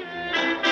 Música